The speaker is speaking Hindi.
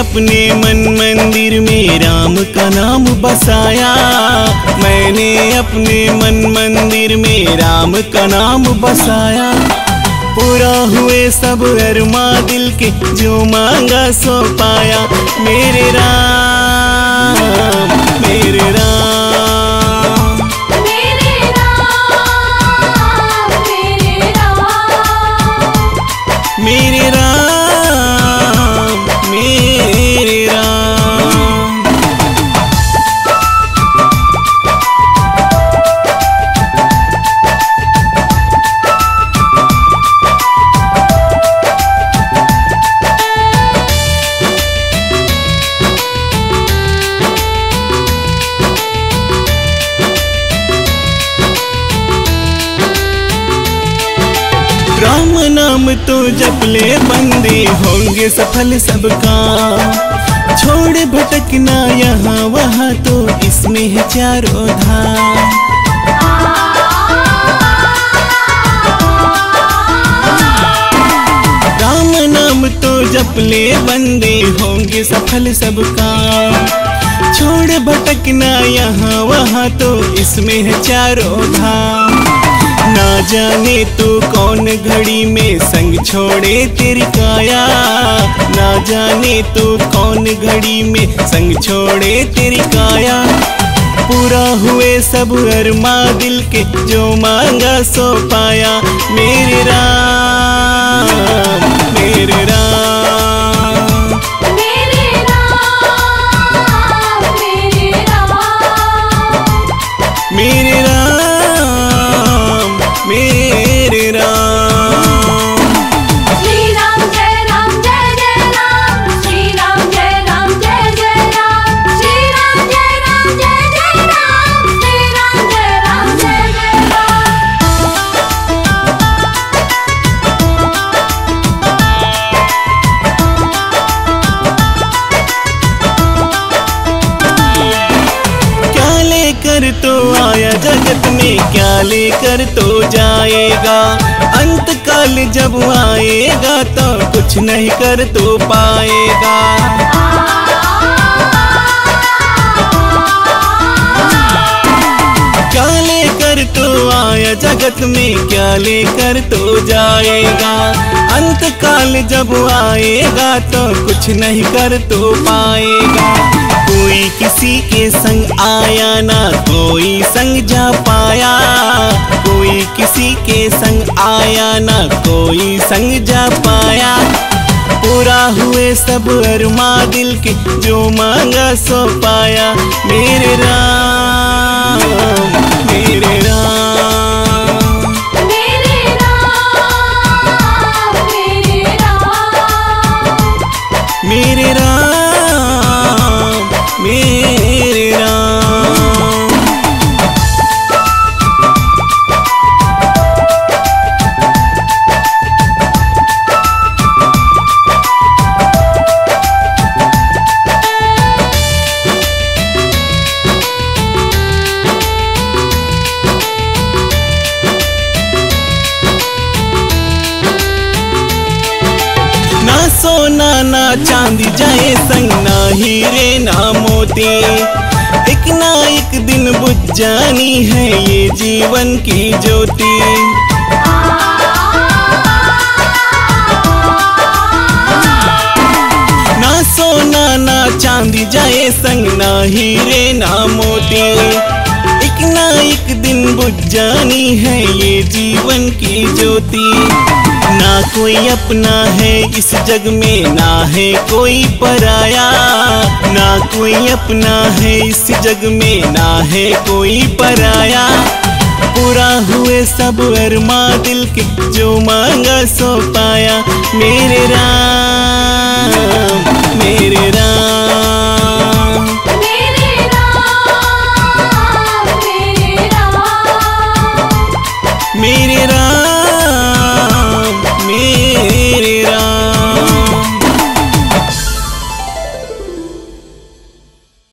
अपने मन मंदिर में राम का नाम बसाया। मैंने अपने मन मंदिर में राम का नाम बसाया। पूरा हुए सब अरमा दिल के जो मांगा सो पाया। मेरे राम नाम तो जप ले, बंदे होंगे सफल सबका। छोड़ भटकना यहाँ, वहाँ तो इसमें है चारों धाम। राम नाम तो जप ले, बंदे होंगे सफल सब सबका। छोड़ भटकना यहाँ, वहाँ तो इसमें है चारों धाम। जाने तू कौन घड़ी में संग छोड़े तेरी काया? ना जाने तू कौन घड़ी में संग छोड़े तेरी काया? पूरा हुए सब अरमा दिल के जो मांगा सो पाया मेरे राम। तो आया जगत में, क्या लेकर तो जाएगा? अंत काल जब आएगा तो कुछ नहीं कर तो पाएगा। क्या लेकर तो आया जगत में, क्या लेकर तो जाएगा? अंत काल जब आएगा तो कुछ नहीं कर तो पाएगा। कोई किसी के संग आया ना कोई संग जा पाया। कोई किसी के संग आया ना कोई संग जा पाया। पूरा हुए सब अरमा दिल के जो मांगा सो पाया। मेरे राम मेरे राम। सोना ना चांदी जाए संग ना हीरे ना मोती। एक ना एक दिन बुझ जानी है ये जीवन की ज्योति। ना सोना ना चांदी जाए संग ना हीरे ना मोती। एक ना एक दिन बुझ जानी है ये जीवन की ज्योति। ना कोई अपना है इस जग में ना है कोई पराया। ना कोई अपना है इस जग में ना है कोई पराया। पूरा हुए सब अरमा दिल के जो मांगा सो पाया। मेरे राम मेरे राम। मेरे राम मेरे राम।